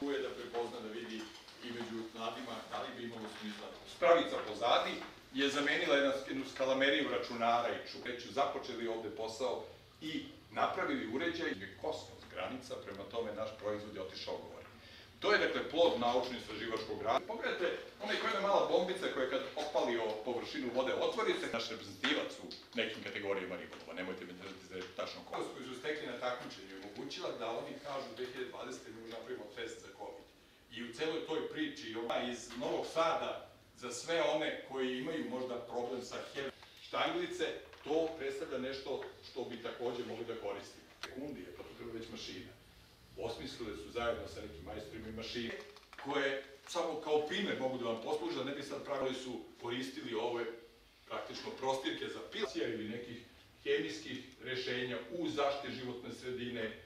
Tu je da prepozna da vidi i među mladima da li bi imalo smisla. Spravica pozadi je zamenila jednu, skalameriju računara i ču. Već započeli ovde posao i napravili uređaj je kosmos granica, prema tome naš proizvod je otišao gore. To je dakle plod naučno-istraživačkog rada. Pogledajte, koja je jedna mala bombica koja kad opali o površinu vode otvori se, naš reprezentativac u nekim kategorijama ribolova, nemojte me držati za tačno ko. koji su stekli na takmičenju omogućila da oni kažu 2020. mi napravimo test za COVID. I u celoj toj priči iz Novog Sada za sve one koji imaju možda problem sa hev štanglice, to predstavlja nešto što bi takođe mogli da koristimo. Sekundije, pa to treba već mašina osmislile su zajedno sa nekim majstorima i mašine, koje samo kao primer mogu da vam posluže, da ne bi sad pravili su koristili ove praktično prostirke za pilacija ili nekih hemijskih rešenja u zaštiti životne sredine,